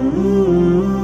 Ooh.